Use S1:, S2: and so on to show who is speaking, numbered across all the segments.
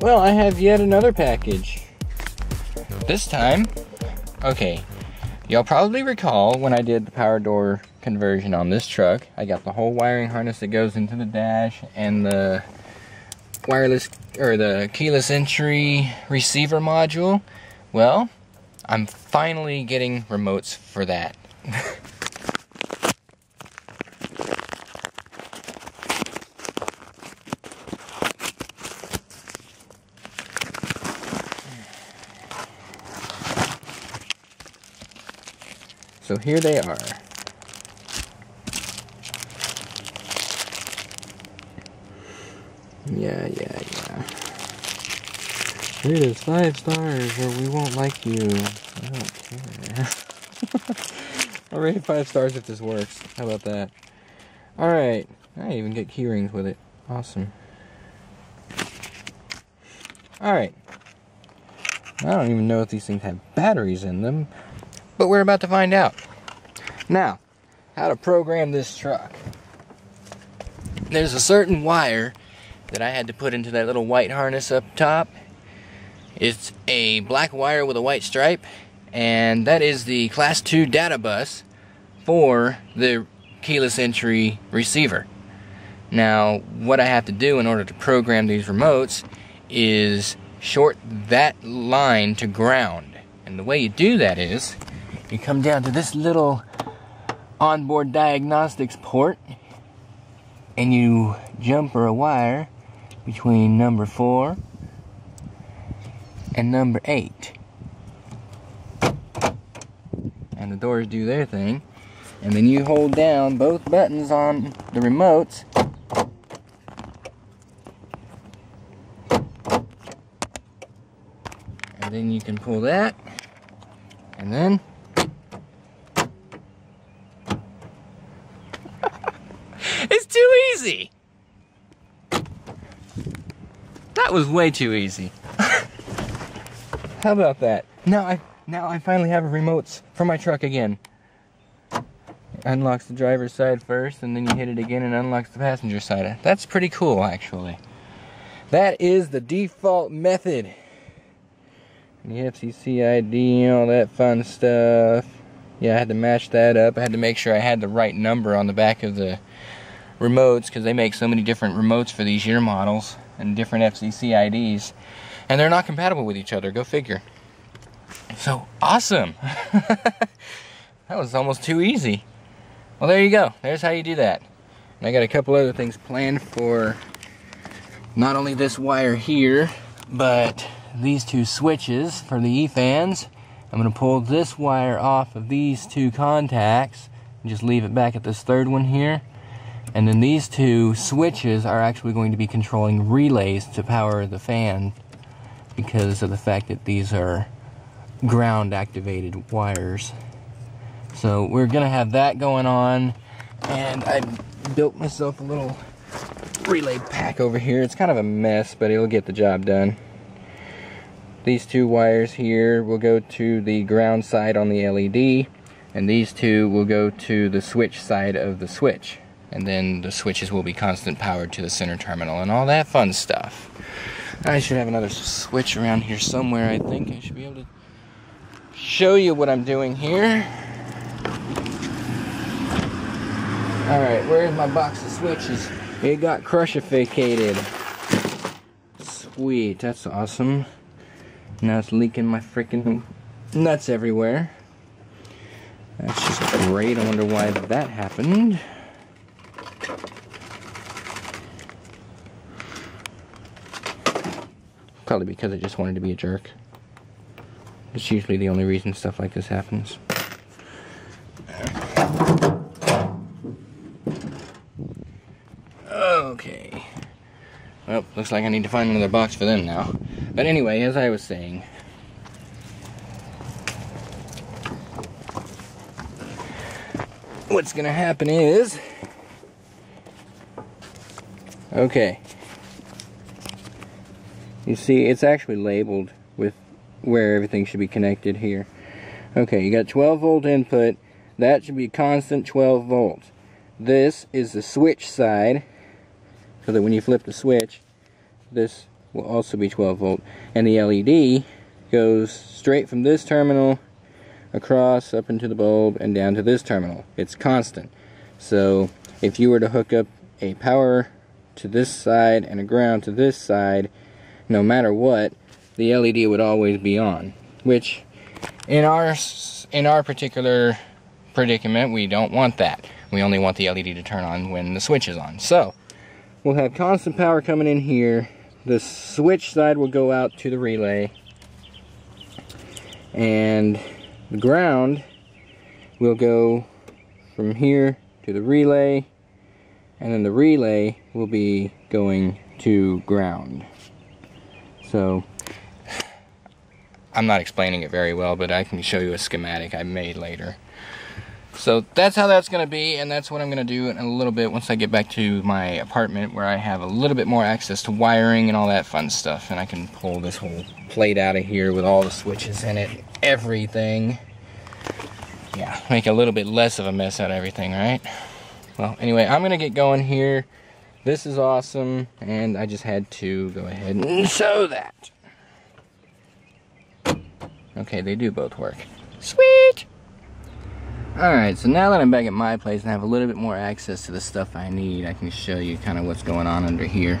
S1: Well, I have yet another package. This time, okay, y'all probably recall when I did the power door conversion on this truck, I got the whole wiring harness that goes into the dash and the wireless or the keyless entry receiver module. Well, I'm finally getting remotes for that. So here they are. Yeah, yeah, yeah. Rate us five stars or we won't like you. I don't care. I'll rate it five stars if this works. How about that? Alright. I even get key rings with it. Awesome. Alright. I don't even know if these things have batteries in them, but we're about to find out. Now, how to program this truck. There's a certain wire that I had to put into that little white harness up top. It's a black wire with a white stripe, and that is the class 2 data bus for the keyless entry receiver. Now, what I have to do in order to program these remotes is short that line to ground. And the way you do that is you come down to this little onboard diagnostics port and you jumper a wire between number 4 and number 8. And the doors do their thing. And then you hold down both buttons on the remotes. And then you can pull that. And then It's too easy. That was way too easy. How about that? Now I now I finally have remotes for my truck again. unlocks the driver's side first, and then you hit it again and unlocks the passenger side. That's pretty cool, actually. That is the default method. The FCC ID, and all that fun stuff. Yeah, I had to match that up. I had to make sure I had the right number on the back of the remotes because they make so many different remotes for these year models and different FCC IDs. And they're not compatible with each other. Go figure. So awesome. that was almost too easy. Well, there you go. There's how you do that. And I got a couple other things planned for not only this wire here, but these two switches for the E-fans. I'm going to pull this wire off of these two contacts and just leave it back at this third one here. And then these two switches are actually going to be controlling relays to power the fan because of the fact that these are ground activated wires. So we're going to have that going on. And I built myself a little relay pack over here. It's kind of a mess, but it'll get the job done. These two wires here will go to the ground side on the LED, and these two will go to the switch side of the switch. And then the switches will be constant powered to the center terminal and all that fun stuff. I should have another switch around here somewhere, I think. I should be able to show you what I'm doing here. Alright, where's my box of switches? It got crushificated. Sweet, that's awesome. Now it's leaking my freaking nuts everywhere. That's just great. I wonder why that happened. Probably because I just wanted to be a jerk. It's usually the only reason stuff like this happens. Okay. Well, looks like I need to find another box for them now. But anyway, as I was saying, what's gonna happen is, okay, you see it's actually labeled with where everything should be connected here. Okay, you got 12 volt input, that should be constant 12 volts. This is the switch side, so that when you flip the switch, this will also be 12 volt. And the LED goes straight from this terminal across up into the bulb and down to this terminal. It's constant. So if you were to hook up a power to this side and a ground to this side, no matter what, the LED would always be on. Which in our in our particular predicament, we don't want that. We only want the LED to turn on when the switch is on. So, we'll have constant power coming in here. The switch side will go out to the relay. And the ground will go from here to the relay. And then the relay will be going to ground. So, I'm not explaining it very well, but I can show you a schematic I made later. So that's how that's going to be, and that's what I'm going to do in a little bit once I get back to my apartment where I have a little bit more access to wiring and all that fun stuff. And I can pull this whole plate out of here with all the switches in it, everything. Yeah, make a little bit less of a mess out of everything, right? Well, anyway, I'm going to get going here. This is awesome, and I just had to go ahead and show that. Okay, they do both work. Sweet! Alright, so now that I'm back at my place and have a little bit more access to the stuff I need, I can show you kind of what's going on under here.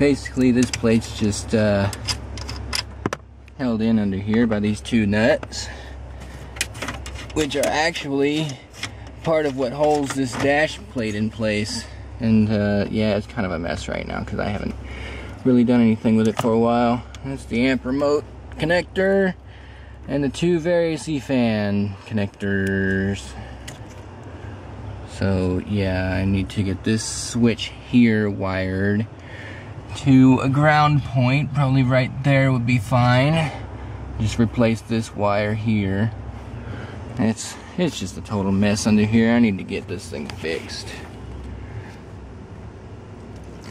S1: Basically, this plate's just uh, held in under here by these two nuts, which are actually part of what holds this dash plate in place. And uh, yeah, it's kind of a mess right now because I haven't really done anything with it for a while. That's the amp remote connector and the two various E-fan connectors. So yeah, I need to get this switch here wired to a ground point. Probably right there would be fine. Just replace this wire here. It's it's just a total mess under here. I need to get this thing fixed.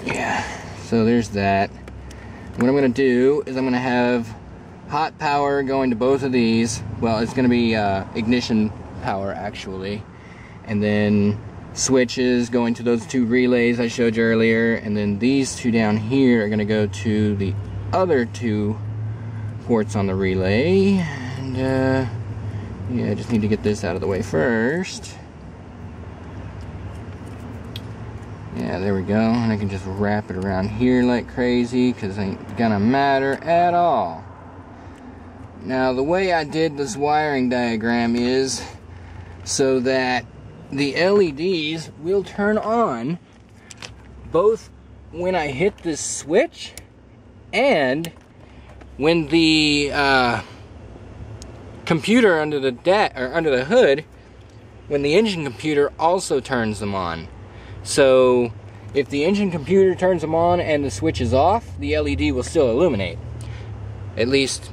S1: Yeah, so there's that. What I'm gonna do is I'm gonna have hot power going to both of these. Well, it's going to be uh, ignition power actually. And then switches going to those two relays I showed you earlier. And then these two down here are going to go to the other two ports on the relay. And uh, yeah, I just need to get this out of the way first. Yeah, there we go. And I can just wrap it around here like crazy because it ain't gonna matter at all. Now the way I did this wiring diagram is so that the LEDs will turn on both when I hit this switch and when the uh, computer under the or under the hood when the engine computer also turns them on. So if the engine computer turns them on and the switch is off, the LED will still illuminate. At least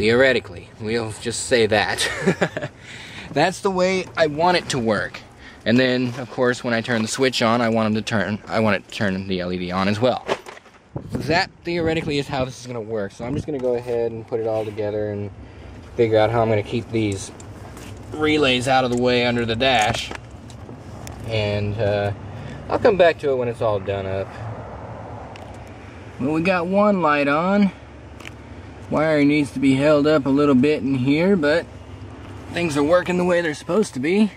S1: Theoretically, we'll just say that. That's the way I want it to work. And then, of course, when I turn the switch on, I want to turn. I want it to turn the LED on as well. That theoretically is how this is going to work. So I'm just going to go ahead and put it all together and figure out how I'm going to keep these relays out of the way under the dash. And uh, I'll come back to it when it's all done up. Well, we got one light on. Wiring needs to be held up a little bit in here, but things are working the way they're supposed to be.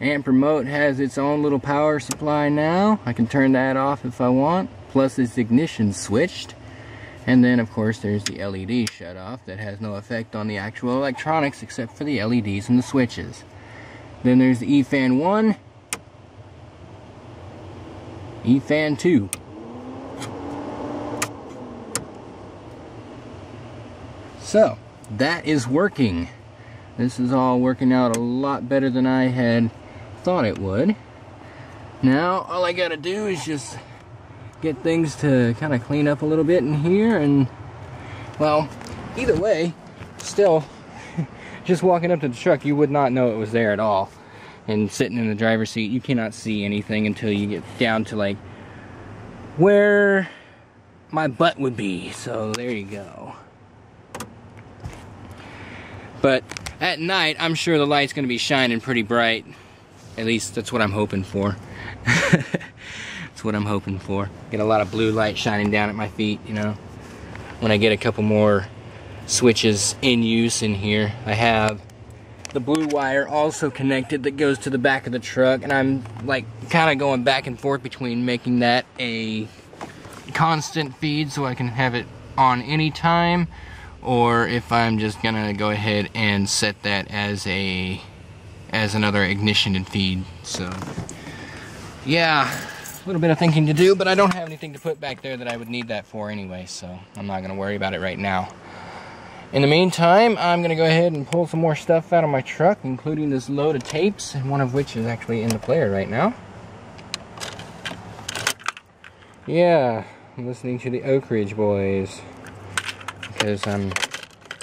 S1: Amp remote has its own little power supply now. I can turn that off if I want. Plus its ignition switched. And then of course there's the LED shut off that has no effect on the actual electronics except for the LEDs and the switches. Then there's the eFan 1, eFan 2. So, that is working. This is all working out a lot better than I had thought it would. Now, all I gotta do is just get things to kind of clean up a little bit in here and, well, either way, still, just walking up to the truck, you would not know it was there at all. And sitting in the driver's seat, you cannot see anything until you get down to like where my butt would be. So there you go. But at night, I'm sure the light's going to be shining pretty bright. At least that's what I'm hoping for. That's what I'm hoping for. Get a lot of blue light shining down at my feet, you know. When I get a couple more switches in use in here. I have the blue wire also connected that goes to the back of the truck and I'm like kind of going back and forth between making that a constant feed so I can have it on any time or if I'm just gonna go ahead and set that as a as another ignition and feed so. Yeah a little bit of thinking to do but I don't have anything to put back there that I would need that for anyway so I'm not gonna worry about it right now in the meantime, I'm going to go ahead and pull some more stuff out of my truck, including this load of tapes, one of which is actually in the player right now. Yeah, I'm listening to the Oak Ridge Boys, because I'm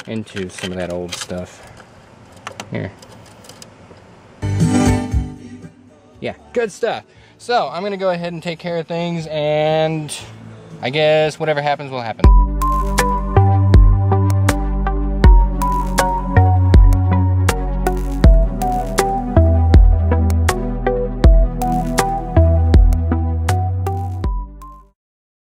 S1: into some of that old stuff. Here. Yeah, good stuff. So, I'm going to go ahead and take care of things, and I guess whatever happens will happen.